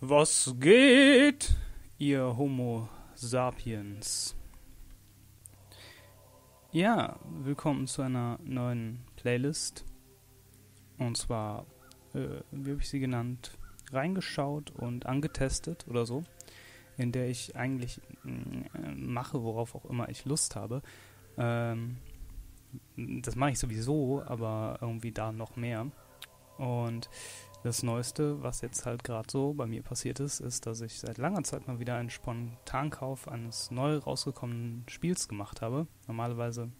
Was geht, ihr Homo sapiens? Ja, willkommen zu einer neuen Playlist. Und zwar, äh, wie habe ich sie genannt? Reingeschaut und angetestet oder so. In der ich eigentlich äh, mache, worauf auch immer ich Lust habe. Ähm, das mache ich sowieso, aber irgendwie da noch mehr. Und das Neueste, was jetzt halt gerade so bei mir passiert ist, ist, dass ich seit langer Zeit mal wieder einen Spontankauf eines neu rausgekommenen Spiels gemacht habe. Normalerweise,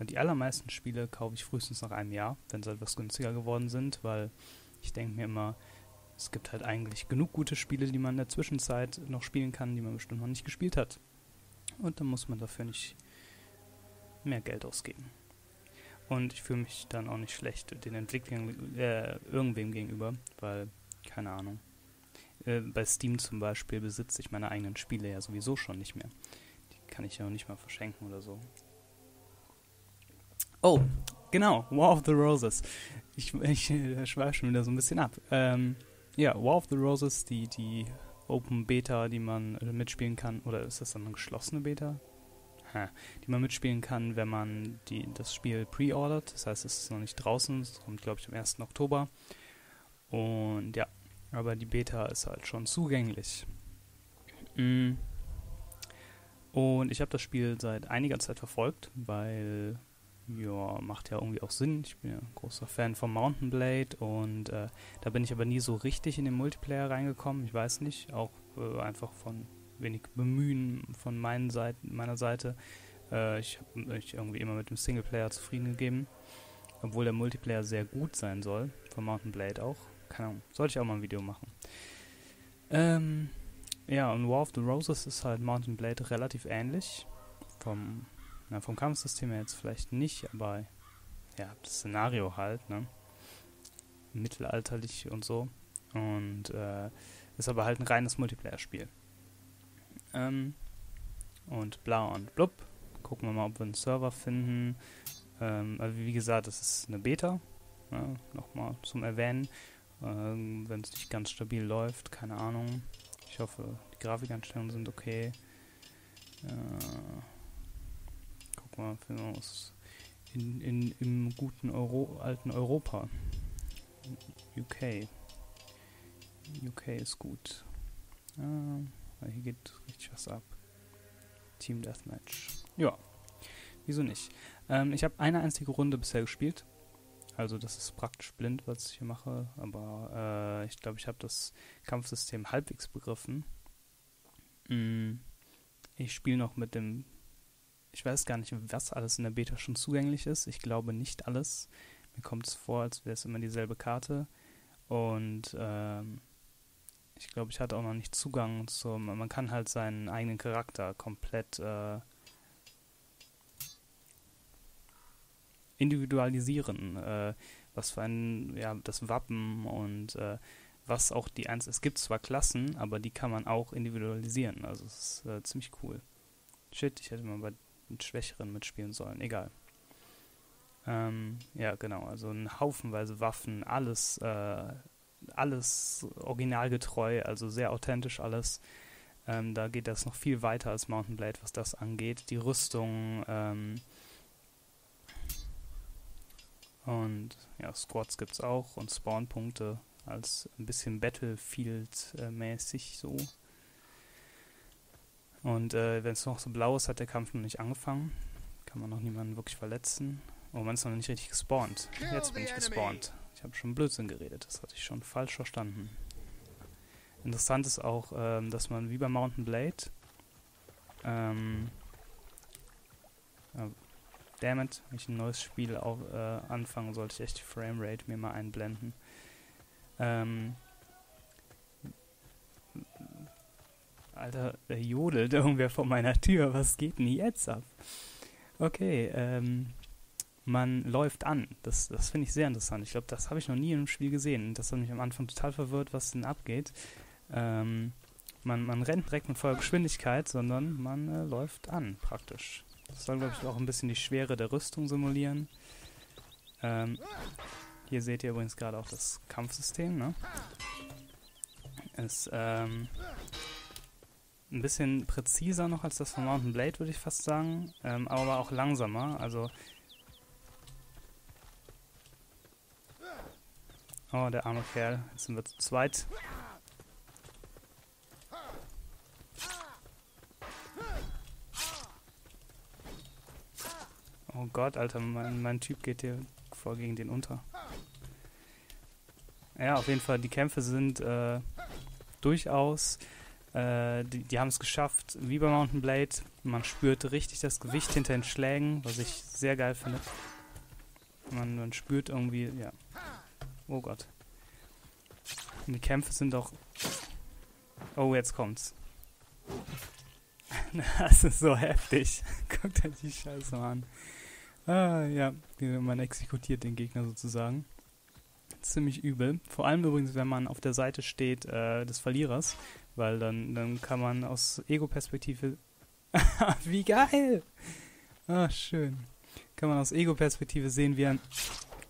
die allermeisten Spiele kaufe ich frühestens nach einem Jahr, wenn sie etwas günstiger geworden sind, weil ich denke mir immer, es gibt halt eigentlich genug gute Spiele, die man in der Zwischenzeit noch spielen kann, die man bestimmt noch nicht gespielt hat. Und dann muss man dafür nicht mehr Geld ausgeben. Und ich fühle mich dann auch nicht schlecht den Entwicklern äh, irgendwem gegenüber, weil, keine Ahnung. Äh, bei Steam zum Beispiel besitze ich meine eigenen Spiele ja sowieso schon nicht mehr. Die kann ich ja auch nicht mal verschenken oder so. Oh, genau, War of the Roses. Ich, ich äh, schweife schon wieder so ein bisschen ab. Ähm, ja, War of the Roses, die, die Open Beta, die man äh, mitspielen kann. Oder ist das dann eine geschlossene Beta? Die man mitspielen kann, wenn man die, das Spiel pre-ordert. Das heißt, es ist noch nicht draußen, es kommt, glaube ich, am 1. Oktober. Und ja, aber die Beta ist halt schon zugänglich. Mm. Und ich habe das Spiel seit einiger Zeit verfolgt, weil ja, macht ja irgendwie auch Sinn. Ich bin ja ein großer Fan von Mountain Blade und äh, da bin ich aber nie so richtig in den Multiplayer reingekommen. Ich weiß nicht, auch äh, einfach von wenig Bemühen von meinen Seiten, meiner Seite. Äh, ich habe mich irgendwie immer mit dem Singleplayer zufrieden gegeben. Obwohl der Multiplayer sehr gut sein soll. Von Mountain Blade auch. Keine Ahnung. Sollte ich auch mal ein Video machen. Ähm, ja, und War of the Roses ist halt Mountain Blade relativ ähnlich. Vom, na, vom Kampfsystem her jetzt vielleicht nicht, aber ja, das Szenario halt, ne? Mittelalterlich und so. Und äh, ist aber halt ein reines Multiplayer-Spiel. Ähm, und bla und blub. Gucken wir mal, ob wir einen Server finden. Ähm, also wie gesagt, das ist eine Beta. Ja, Nochmal zum Erwähnen. Ähm, Wenn es nicht ganz stabil läuft, keine Ahnung. Ich hoffe, die Grafikeinstellungen sind okay. Äh, gucken wir mal, finden wir uns in, in, im guten Euro, alten Europa. UK. UK ist gut. Äh, weil hier geht richtig was ab. Team Deathmatch. Ja, wieso nicht? Ähm, ich habe eine einzige Runde bisher gespielt. Also das ist praktisch blind, was ich hier mache. Aber äh, ich glaube, ich habe das Kampfsystem halbwegs begriffen. Mm, ich spiele noch mit dem... Ich weiß gar nicht, was alles in der Beta schon zugänglich ist. Ich glaube nicht alles. Mir kommt es vor, als wäre es immer dieselbe Karte. Und ähm, ich glaube, ich hatte auch noch nicht Zugang zum. Man kann halt seinen eigenen Charakter komplett äh, individualisieren. Äh, was für ein, ja, das Wappen und äh, was auch die eins. Es gibt zwar Klassen, aber die kann man auch individualisieren. Also es ist äh, ziemlich cool. Shit, ich hätte mal bei den Schwächeren mitspielen sollen. Egal. Ähm, ja, genau. Also ein Haufenweise Waffen, alles äh, alles originalgetreu, also sehr authentisch alles. Ähm, da geht das noch viel weiter als Mountain Blade, was das angeht. Die Rüstung ähm, und ja, Squads gibt es auch und Spawnpunkte als ein bisschen Battlefield-mäßig so. Und äh, wenn es noch so blau ist, hat der Kampf noch nicht angefangen. Kann man noch niemanden wirklich verletzen. Oh, man ist noch nicht richtig gespawnt. Jetzt bin ich gespawnt. Ich habe schon Blödsinn geredet, das hatte ich schon falsch verstanden. Interessant ist auch, ähm, dass man wie bei Mountain Blade ähm, äh, Dammit, wenn ich ein neues Spiel auf, äh, anfange, sollte ich echt die Framerate mir mal einblenden. Ähm, Alter, der jodelt irgendwer vor meiner Tür. Was geht denn jetzt ab? Okay, ähm, man läuft an. Das, das finde ich sehr interessant. Ich glaube, das habe ich noch nie in einem Spiel gesehen. Das hat mich am Anfang total verwirrt, was denn abgeht. Ähm, man, man rennt direkt mit voller Geschwindigkeit, sondern man äh, läuft an, praktisch. Das soll, glaube ich, auch ein bisschen die Schwere der Rüstung simulieren. Ähm, hier seht ihr übrigens gerade auch das Kampfsystem, ne? Ist ähm, ein bisschen präziser noch als das von Mountain Blade, würde ich fast sagen. Ähm, aber auch langsamer. Also. Oh, der arme Kerl. Jetzt sind wir zu zweit. Oh Gott, Alter, mein, mein Typ geht hier voll gegen den unter. Ja, auf jeden Fall, die Kämpfe sind äh, durchaus, äh, die, die haben es geschafft, wie bei Mountain Blade. Man spürt richtig das Gewicht hinter den Schlägen, was ich sehr geil finde. Man, man spürt irgendwie, ja. Oh Gott. Und die Kämpfe sind auch. Oh, jetzt kommt's. das ist so heftig. Guckt euch die Scheiße an. Ah, ja, man exekutiert den Gegner sozusagen. Ziemlich übel. Vor allem übrigens, wenn man auf der Seite steht äh, des Verlierers, weil dann, dann kann man aus Ego-Perspektive. Wie geil! Ah, schön. Kann man aus Ego-Perspektive sehen, wie ein.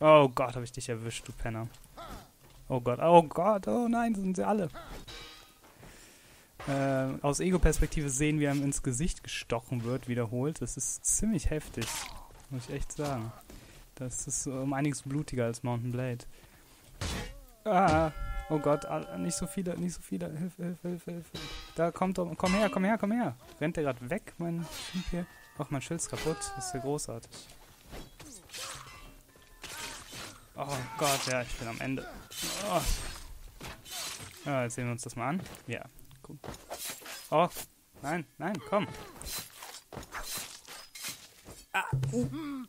Oh Gott, habe ich dich erwischt, du Penner. Oh Gott, oh Gott, oh nein, sind sie alle. Äh, aus Ego-Perspektive sehen, wie einem ins Gesicht gestochen wird, wiederholt. Das ist ziemlich heftig. Muss ich echt sagen. Das ist um einiges blutiger als Mountain Blade. Ah, oh Gott, nicht so viele, nicht so viele. Hilfe, Hilfe, Hilfe, Hilfe. Da kommt er, komm her, komm her, komm her. Rennt der gerade weg, mein Typ hier? Ach, mein Schild ist kaputt. Das ist ja großartig. Oh Gott, ja, ich bin am Ende. Oh. Ja, jetzt sehen wir uns das mal an. Ja, cool. Oh, nein, nein, komm. Ah. Uh.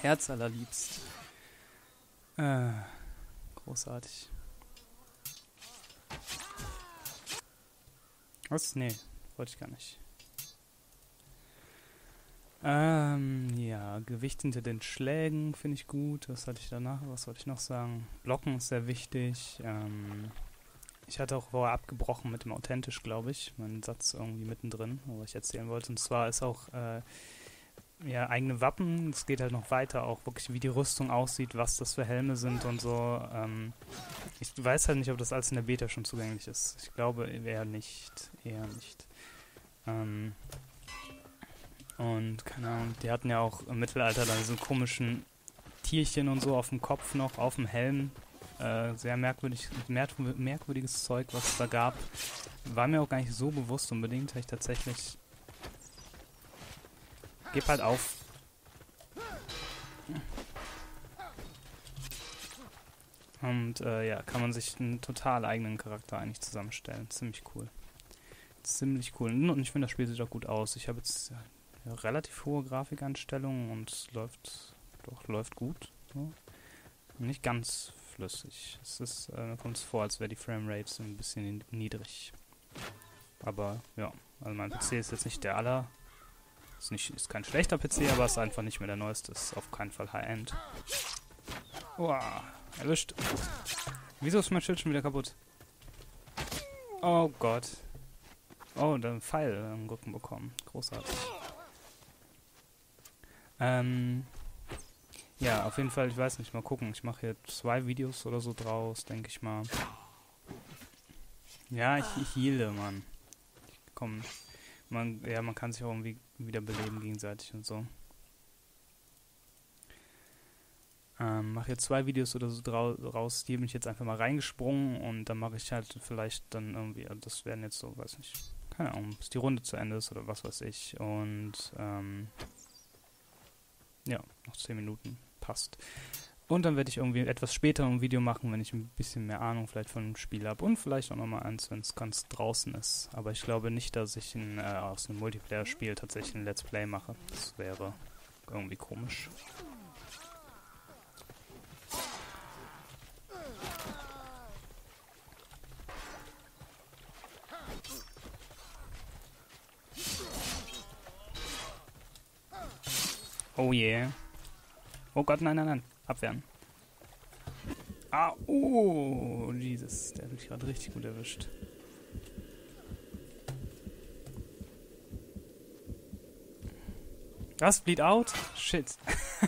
Herz allerliebst. Äh, großartig. Was? Nee, wollte ich gar nicht. Ähm, ja, Gewicht hinter den Schlägen finde ich gut. Was hatte ich danach? Was wollte ich noch sagen? Blocken ist sehr wichtig. Ähm, ich hatte auch vorher abgebrochen mit dem authentisch, glaube ich. Mein Satz irgendwie mittendrin, was ich erzählen wollte. Und zwar ist auch äh, ja, eigene Wappen. Es geht halt noch weiter, auch wirklich, wie die Rüstung aussieht, was das für Helme sind und so. Ähm, ich weiß halt nicht, ob das alles in der Beta schon zugänglich ist. Ich glaube eher nicht. Eher nicht. Ähm, und keine Ahnung, die hatten ja auch im Mittelalter dann so komischen Tierchen und so auf dem Kopf noch, auf dem Helm. Äh, sehr merkwürdig, merkwürdiges Zeug, was es da gab. War mir auch gar nicht so bewusst unbedingt, habe ich tatsächlich. Gib halt auf. Und äh, ja, kann man sich einen total eigenen Charakter eigentlich zusammenstellen. Ziemlich cool. Ziemlich cool. Und ich finde, das Spiel sieht auch gut aus. Ich habe jetzt relativ hohe Grafikanstellungen und es läuft doch läuft gut. So. Nicht ganz flüssig. Es ist, äh, kommt es vor, als wäre die Framerate ein bisschen niedrig. Aber ja, also mein PC ist jetzt nicht der aller. Ist, nicht, ist kein schlechter PC, aber ist einfach nicht mehr der neueste. Ist auf keinen Fall High-End. Uah, erwischt. Wieso ist mein Schild schon wieder kaputt? Oh Gott. Oh, dann Pfeil im Rücken bekommen. Großartig. Ähm, ja, auf jeden Fall, ich weiß nicht, mal gucken. Ich mache hier zwei Videos oder so draus, denke ich mal. Ja, ich, ich heale, Mann. Komm, man, ja, man kann sich auch irgendwie wieder beleben gegenseitig und so. Ähm, mache jetzt zwei Videos oder so draus. Hier bin ich jetzt einfach mal reingesprungen und dann mache ich halt vielleicht dann irgendwie, das werden jetzt so, weiß nicht, keine Ahnung, bis die Runde zu Ende ist oder was weiß ich. Und ähm, ja, noch 10 Minuten passt. Und dann werde ich irgendwie etwas später ein Video machen, wenn ich ein bisschen mehr Ahnung vielleicht von dem Spiel habe. Und vielleicht auch nochmal eins, wenn es ganz draußen ist. Aber ich glaube nicht, dass ich ein, äh, aus einem Multiplayer-Spiel tatsächlich ein Let's Play mache. Das wäre irgendwie komisch. Oh yeah. Oh Gott, nein, nein, nein. Abwehren. Ah, oh, Jesus. Der hat mich gerade richtig gut erwischt. Was? Bleed out? Shit.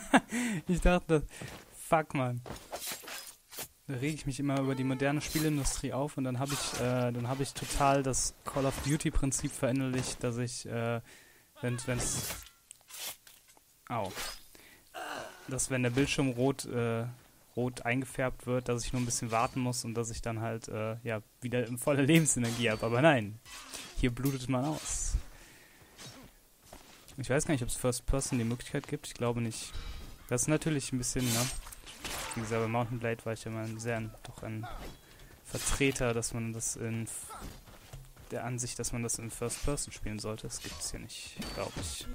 ich dachte, fuck, man. rege ich mich immer über die moderne Spielindustrie auf und dann habe ich, äh, dann ich total das Call of Duty-Prinzip verinnerlicht, dass ich, äh, wenn es, au, dass wenn der Bildschirm rot, äh, rot eingefärbt wird, dass ich nur ein bisschen warten muss und dass ich dann halt, äh, ja, wieder volle Lebensenergie habe. Aber nein, hier blutet man aus. Ich weiß gar nicht, ob es First Person die Möglichkeit gibt. Ich glaube nicht. Das ist natürlich ein bisschen, ne? Wie gesagt, bei Mountain Blade war ich ja mal sehr doch ein Vertreter, dass man das in der Ansicht, dass man das in First Person spielen sollte. Das gibt es hier nicht, glaube ich.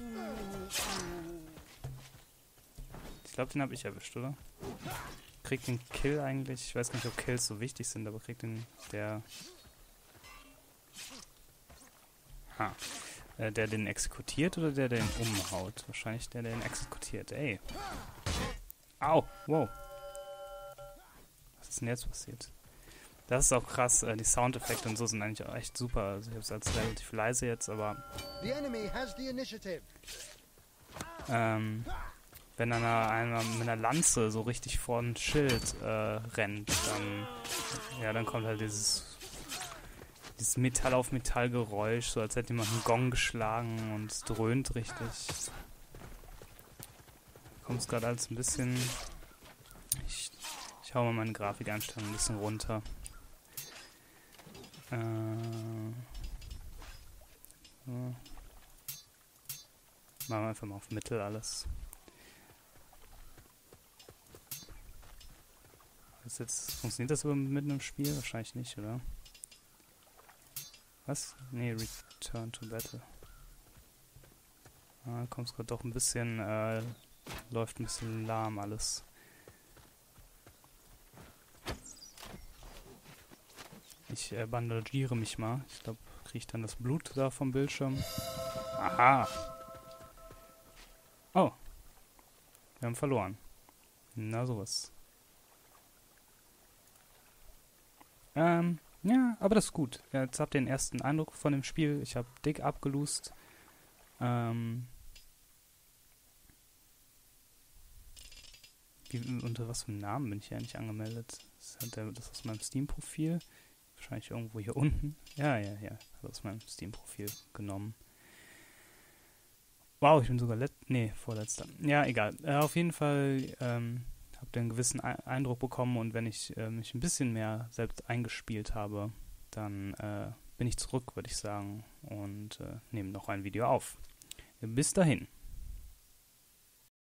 Ich glaube, den habe ich erwischt, oder? Kriegt den Kill eigentlich? Ich weiß gar nicht, ob Kills so wichtig sind, aber kriegt den der. Ha. Äh, der den exekutiert oder der, der den umhaut? Wahrscheinlich der, der den exekutiert. Ey. Au, wow. Was ist denn jetzt passiert? Das ist auch krass. Äh, die Soundeffekte und so sind eigentlich auch echt super. Also ich habe es als relativ leise jetzt, aber... Ähm, wenn einer, einer mit einer Lanze so richtig vor ein Schild äh, rennt, dann, ja, dann kommt halt dieses dieses Metall auf Metall Geräusch, so als hätte jemand einen Gong geschlagen und es dröhnt richtig. Kommt es gerade alles ein bisschen. Ich, ich hau mal meine Grafikeinstellung ein bisschen runter. Äh, so. Machen wir einfach mal auf Mittel alles. Ist jetzt, funktioniert das aber mit einem Spiel? Wahrscheinlich nicht, oder? Was? Nee, Return to Battle. Ah, kommt gerade doch ein bisschen, äh, läuft ein bisschen lahm alles. Ich äh, bandagiere mich mal. Ich glaube, kriege ich dann das Blut da vom Bildschirm. Aha. Oh. Wir haben verloren. Na sowas. Ähm, ja, aber das ist gut. Jetzt habt ihr den ersten Eindruck von dem Spiel. Ich habe dick abgelust. Ähm, wie, unter was für einem Namen bin ich eigentlich angemeldet? Das hat der, das aus meinem Steam-Profil. Wahrscheinlich irgendwo hier unten. Ja, ja, ja. Hat aus meinem Steam-Profil genommen. Wow, ich bin sogar let nee, vorletzter. Ja, egal. Äh, auf jeden Fall ähm, habe einen gewissen Eindruck bekommen und wenn ich äh, mich ein bisschen mehr selbst eingespielt habe, dann äh, bin ich zurück, würde ich sagen, und äh, nehme noch ein Video auf. Bis dahin.